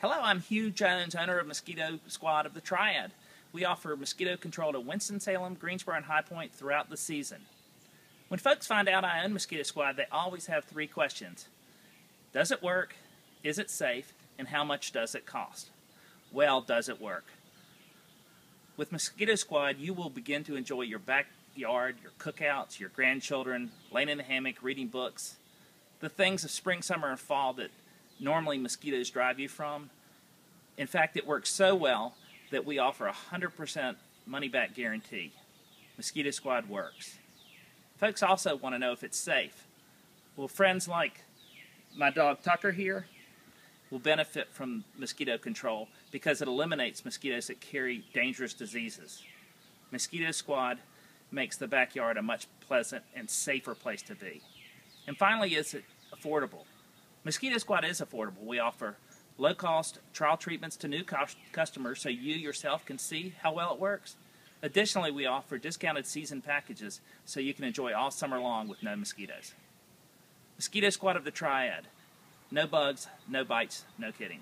Hello, I'm Hugh Jones, owner of Mosquito Squad of the Triad. We offer mosquito control to Winston-Salem, Greensboro, and High Point throughout the season. When folks find out I own Mosquito Squad, they always have three questions. Does it work? Is it safe? And how much does it cost? Well, does it work? With Mosquito Squad, you will begin to enjoy your backyard, your cookouts, your grandchildren, laying in the hammock, reading books, the things of spring, summer, and fall that normally mosquitoes drive you from. In fact, it works so well that we offer a 100% money back guarantee. Mosquito Squad works. Folks also want to know if it's safe. Well, friends like my dog Tucker here will benefit from mosquito control because it eliminates mosquitoes that carry dangerous diseases. Mosquito Squad makes the backyard a much pleasant and safer place to be. And finally, is it affordable? Mosquito Squad is affordable. We offer low cost trial treatments to new customers so you yourself can see how well it works. Additionally, we offer discounted season packages so you can enjoy all summer long with no mosquitoes. Mosquito Squad of the Triad. No bugs, no bites, no kidding.